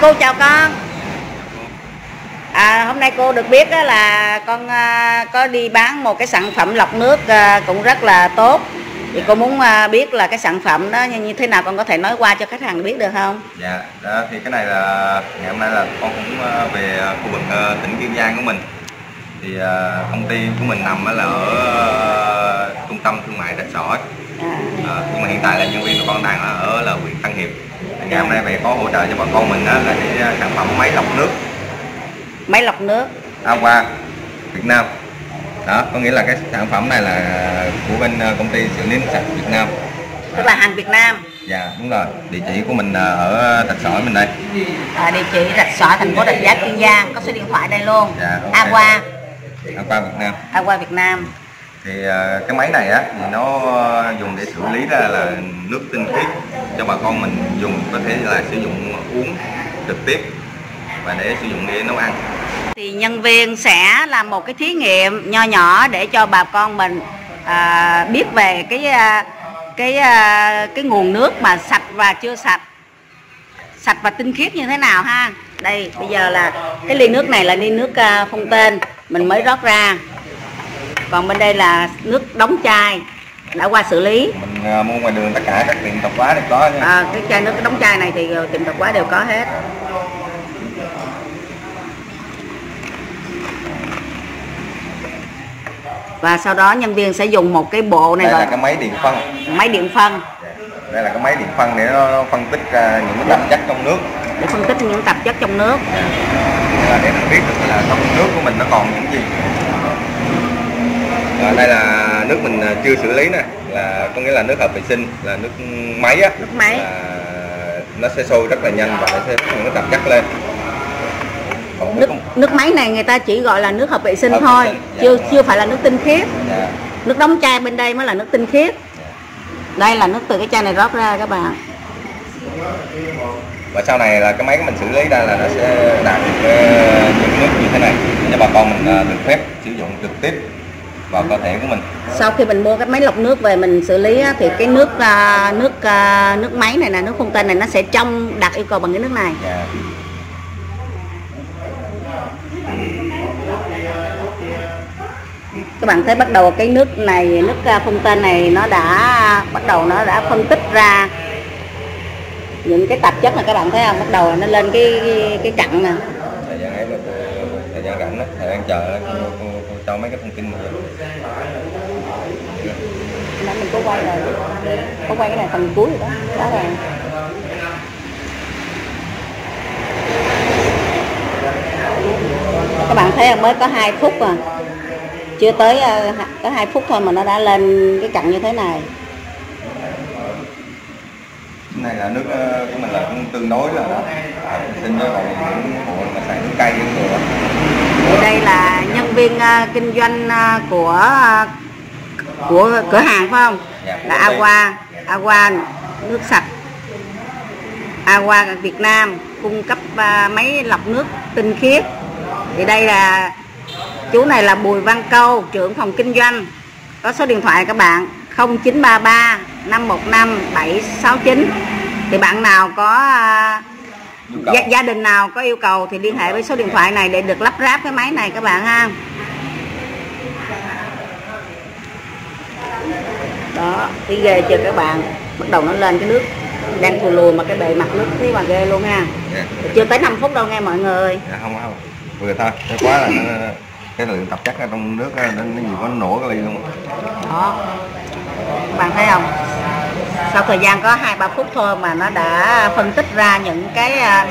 cô chào con. À, hôm nay cô được biết là con à, có đi bán một cái sản phẩm lọc nước à, cũng rất là tốt. Thì cô muốn à, biết là cái sản phẩm đó như, thế nào con có thể nói qua cho khách hàng biết được không? Dạ, đó, thì cái này là ngày hôm nay là con cũng về khu vực tỉnh Kiên Giang của mình. Thì công ty của mình nằm là ở trung tâm thương mại Rạch Sỏi à, nhưng mà hiện tại là nhân viên của con đang ở, ở là huyện Tân Hiệp ngày hôm nay về có hỗ trợ cho bà con mình đó là cái ờ, sản phẩm máy lọc nước. Máy lọc nước. Aqua Việt Nam. Đó có nghĩa là cái sản phẩm này là của bên ờ, công ty xử lý nước sạch Việt Nam. Tức là hàng Việt Nam. Dạ đúng rồi. Địa chỉ của mình ở Rạch Sỏi mình đây. À, địa chỉ rạch sỏi thành phố rạch giá kiên giang. Có số điện thoại đây luôn. Dạ, ok. Aqua Aqua Việt Nam. Aqua Việt Nam thì à, cái máy này á thì nó dùng để xử lý ra là nước tinh khiết cho bà con mình dùng có thể là sử dụng uống trực tiếp và để sử dụng để nấu ăn. Thì nhân viên sẽ làm một cái thí nghiệm nho nhỏ để cho bà con mình à, biết về cái à, cái à, cái nguồn nước mà sạch và chưa sạch. Sạch và tinh khiết như thế nào ha? Đây bây giờ là cái ly nước này là ly nước không phong tên. Mình mới rót ra còn bên đây là nước đóng chai đã qua xử lý. Mình ờ, mua ngoài đường tất cả các tiệm tạp hóa đều có nha. À, cái chai nước đóng chai này thì ờ, tiệm tạp hóa đều có hết. Và sau đó nhân viên sẽ dùng một cái bộ này đây gọi là cái máy điện phân. máy điện phân. Đây là cái máy điện phân để nó phân tích ờ, những cái tạp chất trong nước. Để phân tích những tạp chất trong nước. Là để mình biết được là trong nước của mình nó còn những gì Rồi, đây là nước mình ờ, chưa xử lý nè. Là có nghĩa là nước hợp vệ sinh là nước máy á. Nước máy. Là nó sẽ sôi rất là nhanh và nó sẽ cái tạp chất lên. Còn nước nước nước máy này người ta chỉ gọi là nước hợp vệ sinh Hợp vệ thôi sinh, dạ. chưa chưa phải là nước tinh khiết. Dạ, nước đóng chai bên đây mới là nước tinh khiết. Đây là nước từ cái chai này rót ra các bạn. Và sau này là cái máy của mình xử lý ra là nó sẽ đạt được cái- những nước như thế này. Cho bà con mình ờ, được phép sử dụng trực tiếp vào cơ thể của mình. Sau khi mình mua cái máy lọc nước về mình xử lý thì cái nước à, nước à, nước máy này nè nước phun tên này nó sẽ trong đạt yêu cầu bằng cái nước này. Dạ. các bạn thấy bắt đầu cái nước này nước à, phun tên này nó đã bắt đầu nó đã phân tích ra những cái tạp chất này các bạn thấy không? Bắt đầu nó lên cái cái, cái cặn nè thời gian rảnh đó thời gian chờ đó, cô, cô, cô cho mấy cái thông tin này vô. Nãy mình có quay rồi có quay cái này phần cuối rồi đó đó là các bạn thấy mới có 2 phút à chưa tới ờ, có 2 phút thôi mà nó đã lên cái cặn như thế này này là nước ờ, của mình là cũng tương đối là à, xin với còn những hộ mà xài nước cay những thì đây là nhân viên à, kinh doanh à, của của cửa hàng phải không? Dạ, là. Aqua Aqua nước sạch. Aqua Việt Nam cung cấp máy lọc nước tinh khiết. Thì đây là chú này là Bùi Văn Câu trưởng phòng kinh doanh. Có số điện thoại các bạn 0933 515 769 thì bạn nào có à, gia, gia đình nào có yêu cầu thì liên hệ với số điện thoại này để được lắp ráp cái máy này các bạn ha. Đó đi ghê chưa các bạn? Bắt đầu nó lên cái nước đang thùi lùi mà cái bề mặt nước thế mà ghê luôn ha. Dạ. chưa tới 5 phút đâu nghe mọi người. Dạ không không. Vừa thôi cái quá là nó, cái lượng tạp chất ở trong nước nó, nó nhiều quá nó nổ cái ly luôn. Đó. Các bạn thấy không sau thời gian có hai ba phút thôi mà nó đã phân tích ra những cái à,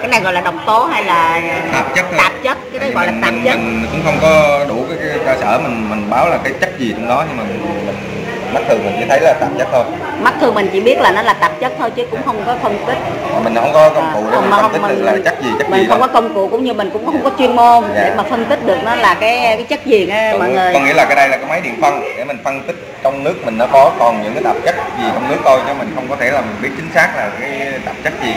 cái này gọi là độc tố hay là tạp chất tạp chất cái Thì gọi là mình, tạp mình, chất. mình cũng không có đủ cái, cái cơ sở mình mình báo là cái chất gì trong đó nhưng mà mình, mình mắt thường mình chỉ thấy là tạp chất thôi. Mắt thường mình chỉ biết là nó là tạp chất thôi chứ cũng không có phân tích. Mình không có công cụ để À, mình phân tích mình- được là chất gì chất mình gì không đâu. có công cụ cũng như mình cũng không có chuyên môn để Dạ. mà phân tích được nó là cái cái chất gì nghe mọi người? có nghĩa là cái đây là cái máy điện phân để mình phân tích trong nước mình nó có còn những cái tạp chất gì trong nước thôi chứ mình không có thể là mình biết chính xác là cái tạp chất gì.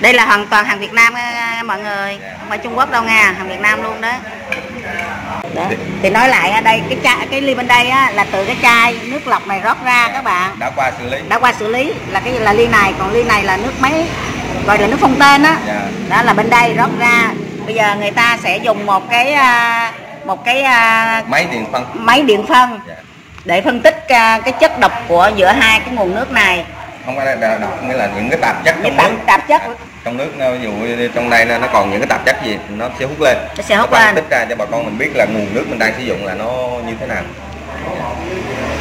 Đây là hoàn toàn hàng Việt Nam nghe mọi người. Dạ. không phải Trung Quốc đâu nha hàng Việt Nam luôn đó đó. thì nói lại ở đây cái chai cái ly bên đây á, là từ cái chai nước lọc này rót ra các bạn. Đã qua xử lý. Đã qua xử lý là cái là ly này còn ly này là nước máy gọi là nước phông tên á. Dạ. Đó là bên đây rót ra. Bây giờ người ta sẽ dùng một cái à, một cái à, máy điện phân. máy điện phân dạ. để phân tích à, cái chất độc của giữa hai cái nguồn nước này. Không phải là độc nghĩa là những cái tạp chất những trong tạp, nước. tạp chất À, trong nước nó ví dụ trong đây nó nó còn những cái tạp chất gì nó sẽ hút lên. Nó sẽ hút lên. tích ra cho bà con mình biết là nguồn nước mình đang sử dụng là nó như thế nào.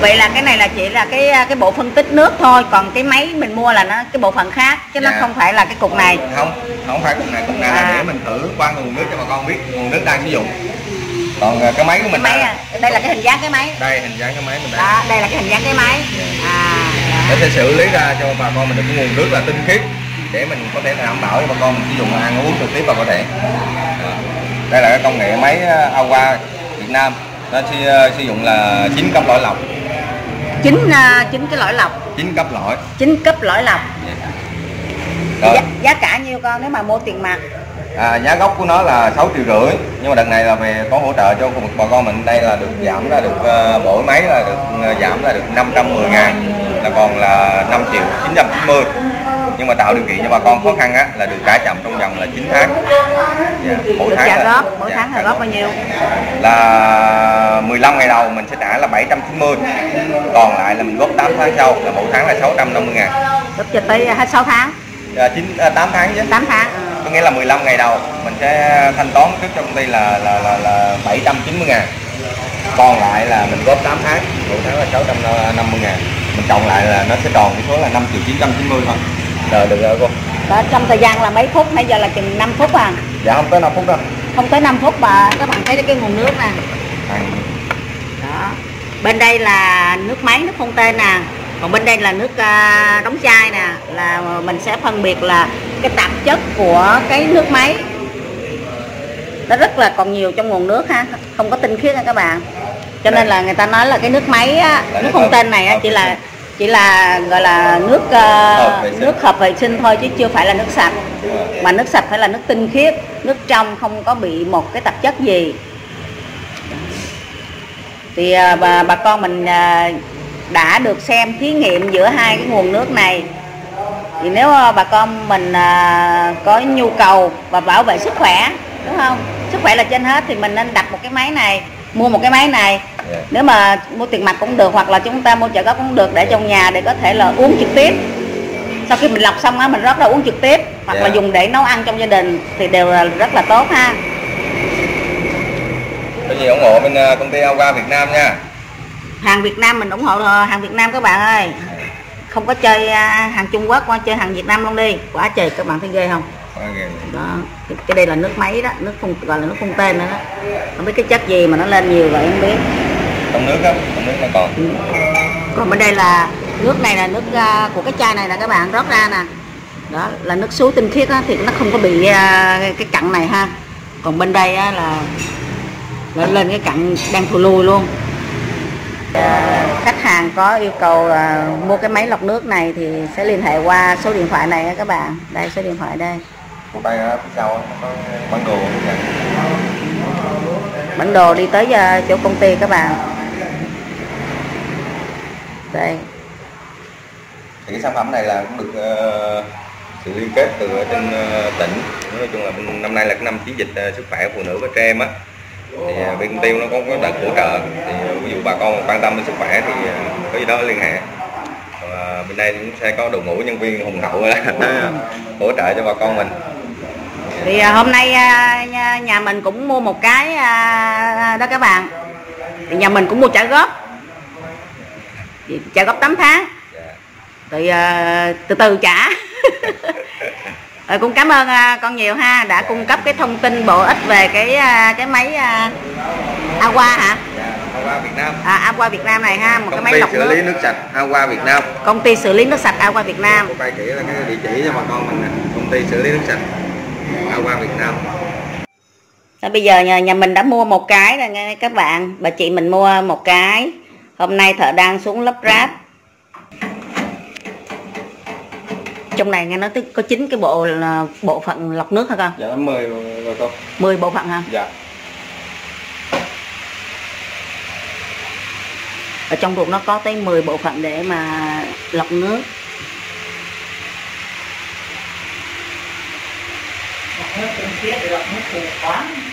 Vậy là cái này là chỉ là cái cái bộ phân tích nước thôi còn cái máy mình mua là nó cái bộ phận khác chứ nó Dạ. không phải là cái cục này. Không không phải cục này. Cục này À. là để mình thử qua nguồn nước cho bà con biết nguồn nước đang sử dụng. Còn à, cái máy của cái mình máy là- à, đây là cái hình dáng cái máy. Đây hình dáng cái máy mình đây đó đây là cái hình dáng cái máy. À để đó. sẽ xử lý ra cho bà con mình được cái nguồn nước là tinh khiết để mình có thể đảm bảo cho bà con mình sử dụng ăn uống trực tiếp vào cơ thể. Đây là cái công nghệ máy à, Awa Việt Nam. Nó sử, à, sử dụng là 9 cấp lõi lọc. Chín à, chín cái lõi lọc. 9 cấp lõi. Chín cấp lõi lọc. Rồi. giá, giá cả nhiêu con nếu mà mua tiền mặt? À, giá gốc của nó là 6 triệu rưỡi. Nhưng mà đợt này là về có hỗ trợ cho khu vực bà con mình. Đây là được giảm ra được uh, mỗi máy là được ờ, giảm là được 510 ngàn. Là còn là 5 triệu 990 nhưng mà tạo điều kiện cho bà con khó khăn á là được trả chậm trong vòng là 9 tháng. Dạ, mỗi được tháng trả là- góp mỗi dạ, tháng là góp bao nhiêu? Là 15 ngày đầu mình sẽ trả là 790 còn lại là mình góp 8 tháng sau là mỗi tháng là 650 ngàn. Góp cho tới hết 6 tháng? À, 9, à, 8 tháng chứ. 8 tháng. Ừ. có nghĩa là 15 ngày đầu mình sẽ thanh toán trước cho công ty là là là, là 790 ngàn. Còn lại là mình góp 8 tháng mỗi tháng là 650 ngàn. Mình cộng lại là nó sẽ tròn cái số là 5 triệu 990 thôi rồi được rồi cô. Đó, trong thời gian là mấy phút? Nãy giờ là chừng 5 phút à? Dạ không tới 5 phút đâu. Không tới 5 phút mà các bạn thấy cái nguồn nước nè. Hàng- đó. Bên đây là nước máy nước không tên nè. Còn bên đây là nước à, đóng chai nè. Là mình sẽ phân biệt là cái tạp chất của cái nước máy. Nó rất là còn nhiều trong nguồn nước ha. Không có tinh khiết nha các bạn. Cho nên là người ta nói là cái nước máy á, Là nước nước không hợp- tên này á, hợp chỉ là. Chỉ là gọi là nước Hợp sinh. nước hợp vệ sinh thôi chứ chưa phải là nước sạch. Mà nước sạch phải là nước tinh khiết nước trong không có bị một cái tạp chất gì. Thì à, bà bà con mình à, đã được xem thí nghiệm giữa hai cái nguồn nước này. Thì nếu à, bà con mình à, có nhu cầu và bảo vệ sức khỏe đúng không? Sức khỏe là trên hết thì mình nên đặt một cái máy này mua một cái máy này. Dạ. nếu mà mua tiền mặt cũng được hoặc là chúng ta mua trợ cấp cũng được để trong nhà để có thể là uống trực tiếp. Sau khi mình lọc xong á mình rót ra uống trực tiếp hoặc là Dạ. dùng để nấu ăn trong gia đình thì đều là rất là tốt ha. Có gì ủng hộ bên ờ, công ty Awa Việt Nam nha. Hàng Việt Nam mình ủng hộ ờ, hàng Việt Nam các bạn ơi. Không có chơi à, hàng Trung Quốc qua chơi hàng Việt Nam luôn đi. Quá trời các bạn thấy ghê không Đó cái, cái đây là nước máy đó nước phun gọi là nước phun tên nữa đó. Không biết cái chất gì mà nó lên nhiều vậy không biết. Trong nước á trong nước nó còn. Ừ. còn bên đây là nước này là nước à, của cái chai này nè các bạn rót ra nè. Đó là nước suối tinh khiết á, thì nó không có bị à, cái cặn này ha. Còn bên đây á, là lên lên cái cặn đang thù lùi luôn. À, khách hàng có yêu cầu à, mua cái máy lọc nước này thì sẽ liên hệ qua số điện thoại này các bạn. Đây số điện thoại đây tay ở phía sau có bản đồ bản đồ đi tới à, chỗ công ty các bạn. Đây. Thì cái sản phẩm này là cũng được ờ, sự liên kết từ ở trên ờ, tỉnh. Nói chung là năm nay là cái năm chiến dịch ờ, sức khỏe phụ nữ và trẻ em á. Thì ờ, bên công ty nó có có đợt hỗ trợ. Thì ờ, ví dụ bà con quan tâm đến sức khỏe thì ờ, có gì đó liên hệ. Ờ, bên đây cũng sẽ có đội ngũ nhân viên hùng hậu hỗ trợ cho bà con mình thì à, hôm nay à, nhà, mình cũng mua một cái à, đó các bạn thì nhà mình cũng mua trả góp trả góp 8 tháng Dạ. thì từ từ trả Rồi cũng cảm ơn con nhiều ha đã cung cấp cái thông tin bổ ích về cái cái máy Aqua hả? Dạ, Aqua Việt Nam À, Aqua Việt Nam này ha, một cái công máy ty lọc xử lý nước. nước sạch Aqua Việt Nam Công ty xử lý nước sạch Aqua Việt Nam. cô quay kỹ là cái địa chỉ cho bà con mình công ty xử lý nước sạch Aqua Việt Nam. Đó, bây giờ nhà, nhà mình đã mua một cái rồi nghe các bạn. Bà chị mình mua một cái. Hôm nay thợ đang xuống lắp ráp. Trong này nghe nói tới có chín cái bộ là bộ phận lọc nước hả con? Dạ mời bà con. 10 bộ phận hả? Dạ. Ở trong ruột nó có tới 10 bộ phận để mà lọc nước lọc nước tinh khiết lọc nước phù khoáng